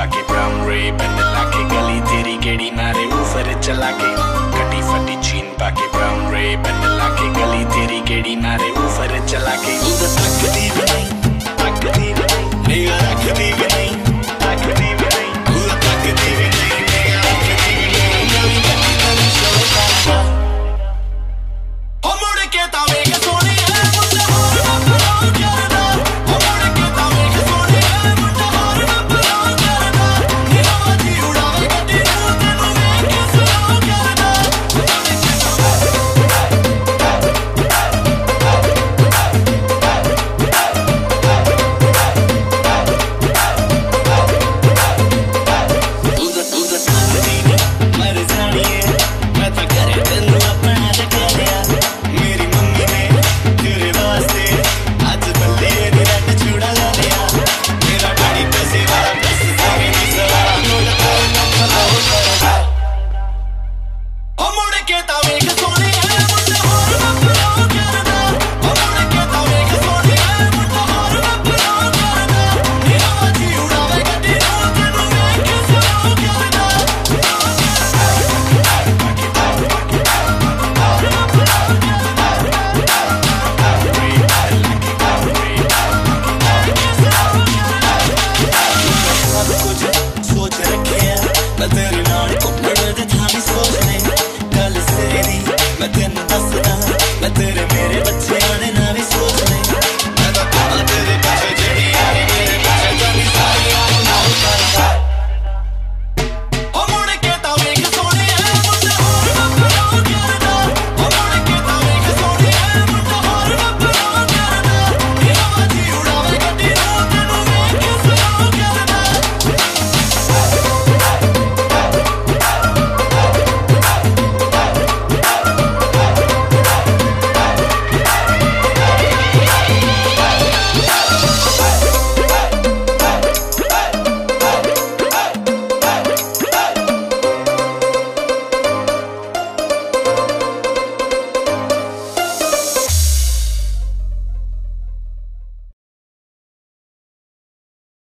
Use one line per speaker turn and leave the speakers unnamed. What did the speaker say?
बाकी ब्राउन रे बन लाके गली तेरी गेड़ी मारे ऊपर चला के